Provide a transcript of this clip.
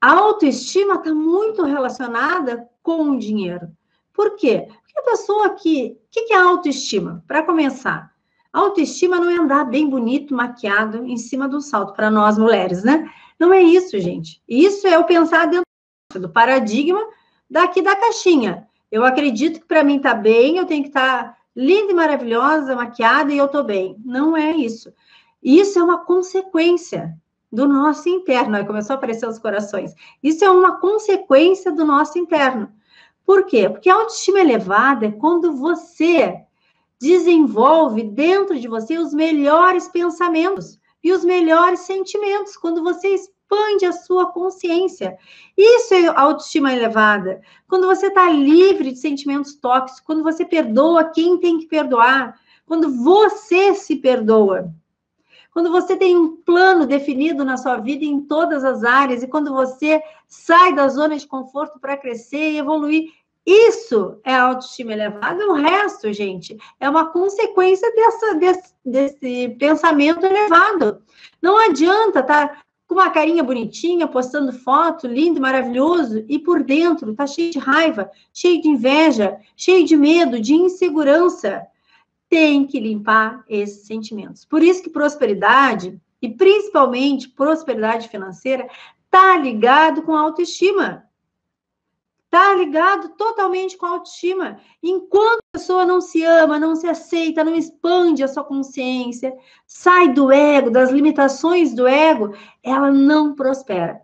a autoestima está muito relacionada com o dinheiro. Por quê? Porque a pessoa que. O que é autoestima? Para começar, autoestima não é andar bem bonito, maquiado, em cima do salto, para nós mulheres, né? Não é isso, gente. Isso é o pensar dentro do paradigma daqui da caixinha. Eu acredito que para mim tá bem, eu tenho que estar tá linda e maravilhosa, maquiada e eu tô bem. Não é isso. Isso é uma consequência do nosso interno. Aí começou a aparecer os corações. Isso é uma consequência do nosso interno. Por quê? Porque a autoestima elevada é quando você desenvolve dentro de você os melhores pensamentos e os melhores sentimentos, quando você expande a sua consciência. Isso é autoestima elevada. Quando você está livre de sentimentos tóxicos, quando você perdoa quem tem que perdoar, quando você se perdoa. Quando você tem um plano definido na sua vida em todas as áreas e quando você sai da zona de conforto para crescer e evoluir, isso é autoestima elevada. O resto, gente, é uma consequência dessa, desse, desse pensamento elevado. Não adianta tá com uma carinha bonitinha, postando foto, lindo, maravilhoso, e por dentro tá cheio de raiva, cheio de inveja, cheio de medo, de insegurança tem que limpar esses sentimentos. Por isso que prosperidade, e principalmente prosperidade financeira, está ligado com autoestima. Está ligado totalmente com autoestima. Enquanto a pessoa não se ama, não se aceita, não expande a sua consciência, sai do ego, das limitações do ego, ela não prospera.